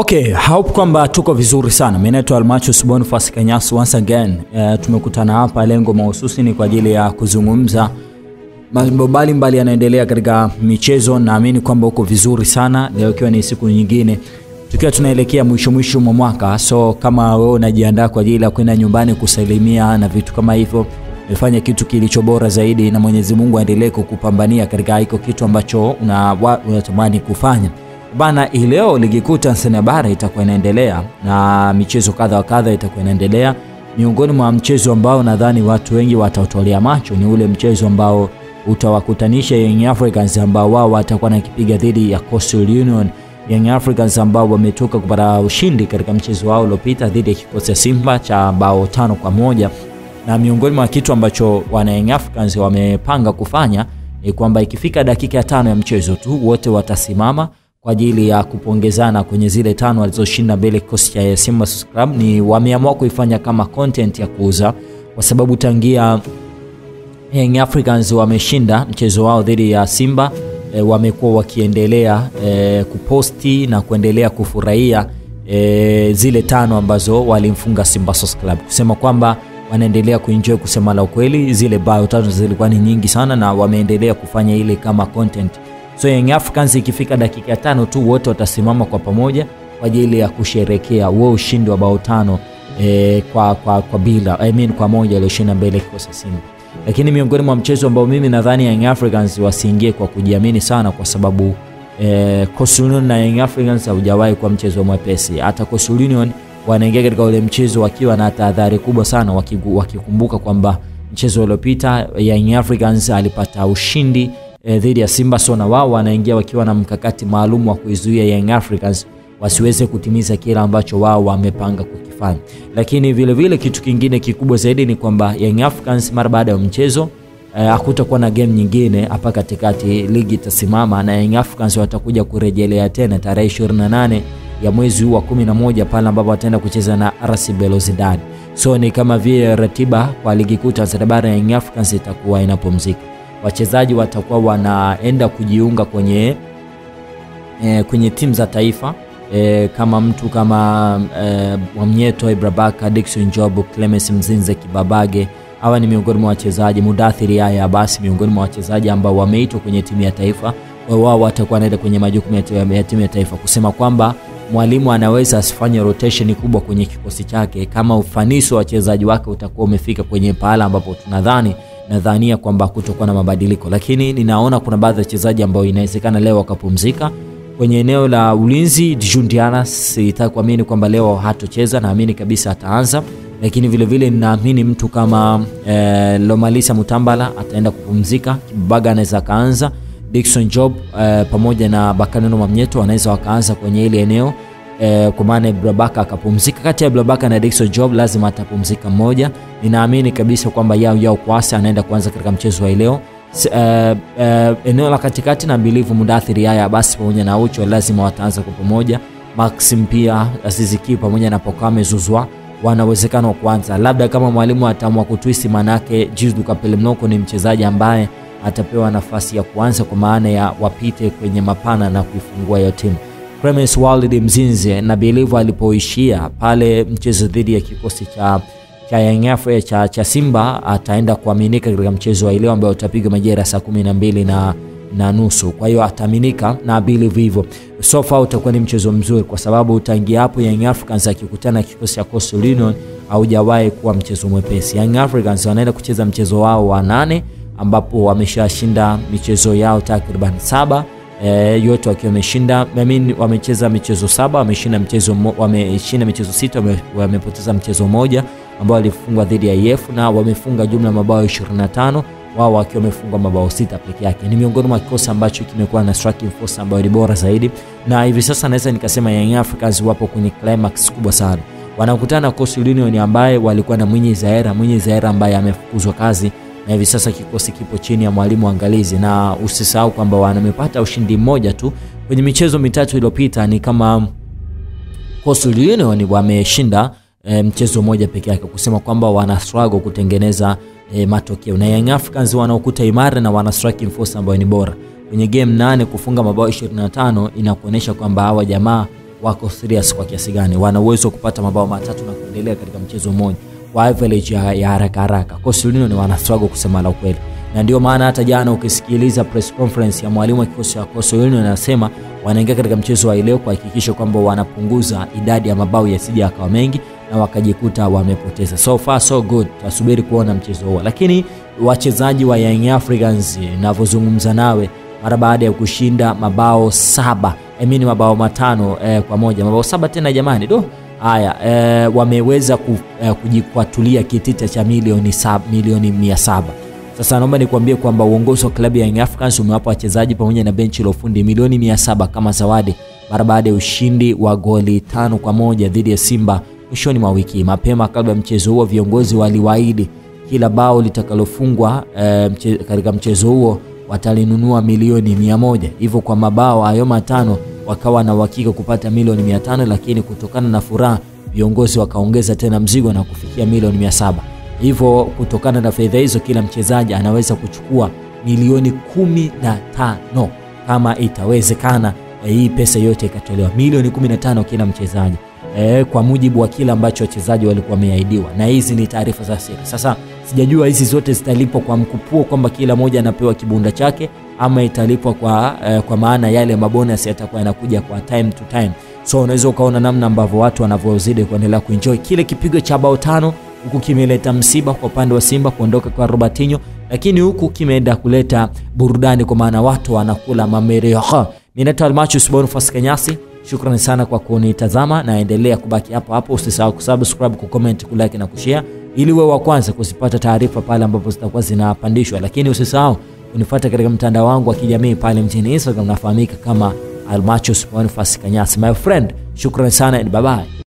Okay, hope kwamba tuko vizuri sana. Mimi naitwa Almachus Boniface Kanyasu once again. E, tumekutana hapa, lengo mahususi ni kwa ajili ya kuzungumza mambo mbalimbali yanaendelea katika michezo. Naamini kwamba uko vizuri sana leo, ikiwa ni siku nyingine tukiwa tunaelekea mwisho mwisho mwa mwaka, so kama wewe unajiandaa kwa ajili ya kwenda nyumbani kusalimia na vitu kama hivyo, fanya kitu kilicho bora zaidi, na Mwenyezi Mungu aendelee kukupambania katika hiko kitu ambacho unatamani una kufanya bana. Hii leo ligi kuu Tanzania bara itakuwa inaendelea na michezo kadha wa kadha itakuwa inaendelea. Miongoni mwa mchezo ambao nadhani watu wengi watautolea macho ni ule mchezo ambao utawakutanisha Young Africans ambao wao watakuwa nakipiga dhidi ya Coastal Union. Young Africans ambao wametoka kupata ushindi katika mchezo wao uliopita dhidi ya kikosi cha Simba cha bao tano kwa moja na miongoni mwa kitu ambacho wana Young Africans wamepanga kufanya ni kwamba ikifika dakika ya tano ya mchezo tu wote watasimama kwa ajili ya kupongezana kwenye zile tano alizoshinda mbele kikosi cha Simba Sports Club. Ni wameamua kuifanya kama content ya kuuza, kwa sababu tangia Young Africans wameshinda mchezo wao dhidi ya Simba e, wamekuwa wakiendelea e, kuposti na kuendelea kufurahia e, zile tano ambazo walimfunga Simba Sports Club, kusema kwamba wanaendelea kuenjoy. Kusema la ukweli, zile bao tano zilikuwa ni nyingi sana, na wameendelea kufanya ile kama content. So Young Africans ikifika dakika tano tu wote watasimama kwa pamoja kwa ajili ya kusherekea huo ushindi wa bao tano e, kwa, kwa, kwa bila I mean, kwa moja alioshinda mbele kikosi Simba lakini miongoni mwa mchezo ambao mimi nadhani Young Africans wasiingie kwa kujiamini sana, kwa sababu e, Coastal Union na Young Africans haujawahi kuwa mchezo mwepesi. Hata Coastal Union wanaingia katika ule mchezo wakiwa na tahadhari kubwa sana, wakikumbuka kwamba mchezo uliopita Young Africans alipata ushindi eh, dhidi ya Simba, so na wao wanaingia wakiwa na mkakati maalum wa kuizuia Young Africans wasiweze kutimiza kile ambacho wao wamepanga kukifanya. Lakini vile vile kitu kingine kikubwa zaidi ni kwamba Young Africans mara baada ya mchezo hakutakuwa eh, na game nyingine hapa katikati, ligi itasimama na Young Africans watakuja kurejelea tena tarehe 28 ya mwezi huu wa 11 pale ambapo wataenda kucheza na RS Belouizdad. So ni kama vile ratiba kwa ligi kuu Tanzania bara, Young Africans itakuwa inapumzika, wachezaji watakuwa wanaenda kujiunga kwenye e, kwenye timu za taifa E, kama mtu kama e, Wamnyeto Ibrabaka, Dickson Job, Clemens Mzinze Kibabage, hawa ni miongoni mwa wachezaji. Mudathiri haya basi miongoni mwa wachezaji ambao wameitwa kwenye timu ya taifa, wao watakuwa wanaenda kwenye majukumu ya timu ya taifa, kusema kwamba mwalimu anaweza asifanye rotation kubwa kwenye kikosi chake kama ufanisi wa wachezaji wake utakuwa umefika kwenye pahala ambapo tunadhani nadhania kwamba kutokuwa na mabadiliko, lakini ninaona kuna baadhi ya wachezaji ambao inawezekana leo wakapumzika. Kwenye eneo la ulinzi Djigui Diarra sitaki kuamini kwamba leo hatocheza, naamini kabisa ataanza, lakini vile vile ninaamini mtu kama eh, Lomalisa Mutambala ataenda kupumzika, Kibabaga anaweza akaanza, Dickson Job eh, pamoja na Bakaneno Mamnyeto wanaweza wakaanza kwenye ile eneo eh, kwa maana Blabaka akapumzika. Kati ya Blabaka na Dickson Job lazima atapumzika mmoja. Ninaamini kabisa kwamba Yao Yao Kwasa anaenda kuanza katika mchezo wa leo. Uh, uh, eneo la katikati na bilivu Mudathiri haya basi pamoja na Ucho lazima wataanza kwa pamoja. Maxim pia Aziziki pamoja na Pokame Zuzwa wana uwezekano wa kuanza, labda kama mwalimu ataamua kutwisi, manake Jizu Kapele Mnoko ni mchezaji ambaye atapewa nafasi ya kuanza kwa maana ya wapite kwenye mapana na kuifungua hiyo timu. Clemens Walid Mzinze na bilivu alipoishia pale mchezo dhidi ya kikosi cha cha Young Africans cha, cha Simba ataenda kuaminika katika mchezo wa leo ambao utapiga majira saa kumi na mbili na, na nusu. Kwa hiyo ataaminika na believe hivyo. So far utakuwa ni mchezo mzuri kwa sababu utaingia hapo Young Africans akikutana na kikosi cha Coastal Union haujawahi kuwa mchezo mwepesi. Young Africans wanaenda kucheza mchezo wao wa nane ambapo wameshashinda michezo yao takriban saba. E, yote wakiwa wameshinda. Mimi wamecheza michezo saba, wameshinda mchezo wameshinda michezo sita, wamepoteza mchezo moja ambao walifungwa dhidi ya IF na wamefunga jumla mabao 25 wao wakiwa wamefungwa mabao sita peke yake. Ni miongoni mwa kikosi ambacho kimekuwa na striking force ambayo ni bora zaidi, na hivi sasa naweza nikasema Young Africans wapo kwenye climax kubwa sana. Wanakutana na Coastal Union ambaye walikuwa na Mwinyi Zaera, Mwinyi Zaera ambaye amefukuzwa kazi na hivi sasa kikosi kipo chini ya mwalimu angalizi, na usisahau kwamba wamepata ushindi mmoja tu kwenye michezo mitatu iliyopita. Ni kama Coastal Union wameshinda E, mchezo mmoja peke yake, kusema kwamba wana struggle kutengeneza e, matokeo. Na Young Africans wanaokuta imara na wana striking force ambayo ni bora. Kwenye game nane kufunga mabao 25 inakuonyesha kwamba hawa jamaa wako serious kwa kiasi gani, wana uwezo wa kupata mabao matatu na kuendelea katika mchezo mmoja kwa average ya, ya haraka haraka. Coastal Union wana struggle kusema la ukweli, na ndio maana hata jana ukisikiliza press conference ya mwalimu wa kikosi cha Coastal Union anasema wanaingia katika mchezo wa leo kuhakikisha kwamba wanapunguza idadi ya mabao yasije yakawa mengi na wakajikuta wamepoteza. So far so good, tusubiri kuona mchezo huo, lakini wachezaji wa Young Africans ninavyozungumza nawe mara baada ya kushinda mabao saba I mean mabao matano eh, kwa moja. Mabao saba tena jamani, do haya e, wameweza ku, e, kujikwatulia kitita cha milioni sab, milioni mia saba. Sasa naomba nikwambie kwamba uongozi wa klabu ya Young Africans umewapa wachezaji pamoja na benchi la ufundi milioni mia saba kama zawadi mara baada ya ushindi wa goli tano kwa moja dhidi ya Simba mwishoni mwa wiki. Mapema kabla ya mchezo huo, viongozi waliwaahidi kila bao litakalofungwa e, mche, katika mchezo huo watalinunua milioni mia moja. Hivyo kwa mabao hayo matano wakawa na uhakika kupata milioni mia tano, lakini kutokana na furaha viongozi wakaongeza tena mzigo na kufikia milioni mia saba. Hivyo kutokana na fedha hizo kila mchezaji anaweza kuchukua milioni kumi na tano kama itawezekana, eh, hii pesa yote ikatolewa milioni 15 kila mchezaji e, kwa mujibu wa kile ambacho wachezaji walikuwa wameahidiwa, na hizi ni taarifa za siri. Sasa sijajua hizi zote zitalipwa kwa mkupuo kwamba kila moja anapewa kibunda chake ama italipwa kwa, eh, kwa maana yale mabonus yatakuwa yanakuja kwa time to time. So unaweza ukaona namna ambavyo watu wanavyozidi kuendelea kuenjoy kile kipigo cha bao tano, huku kimeleta msiba kwa upande wa Simba kuondoka kwa Robertinho, lakini huku kimeenda kuleta burudani kwa maana watu wanakula mamereha. Mimi naitwa Almachus Boniface Kanyasi. Shukrani sana kwa kunitazama na endelea kubaki hapo hapo. Usisahau kusubscribe, kucomment, kulike na kushare ili wewe wa kwanza kuzipata taarifa pale ambapo zitakuwa zinapandishwa, lakini usisahau unifuata katika mtandao wangu wa kijamii pale mjini Instagram, nafahamika kama Almachus Boniface Kanyasi. My friend, shukrani sana and bye bye.